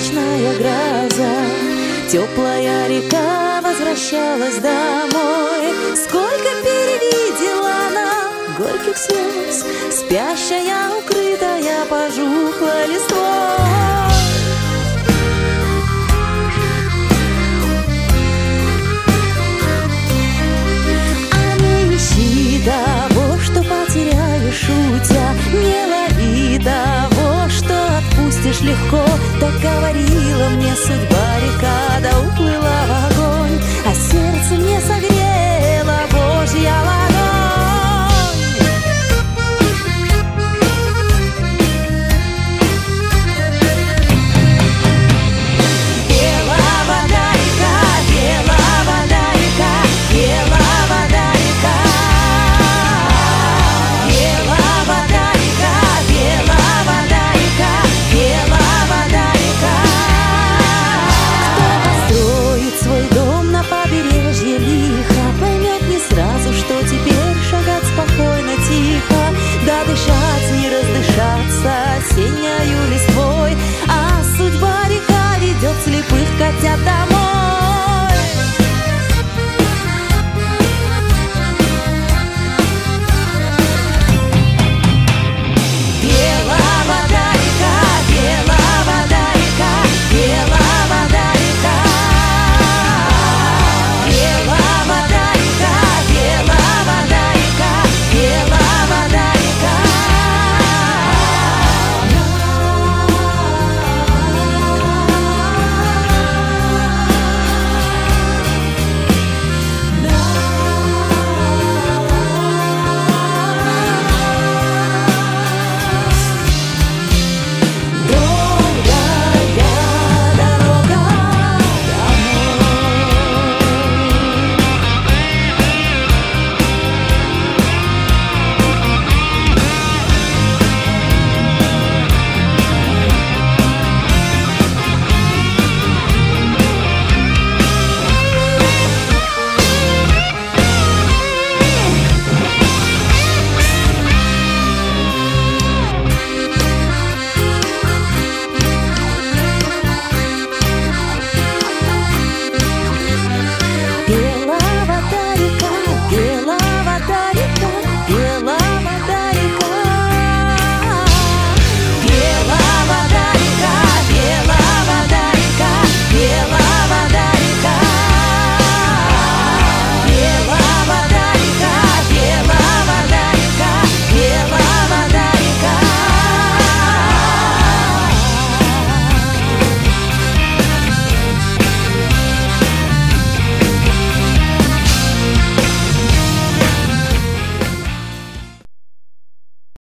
ночная гроза, теплая река возвращалась домой. Сколько перевидела она горьких слез, спящая, укрытая, пожухла листвой. А того, что потеряешь, шутя Не лови того, что отпустишь легко pièce de tetap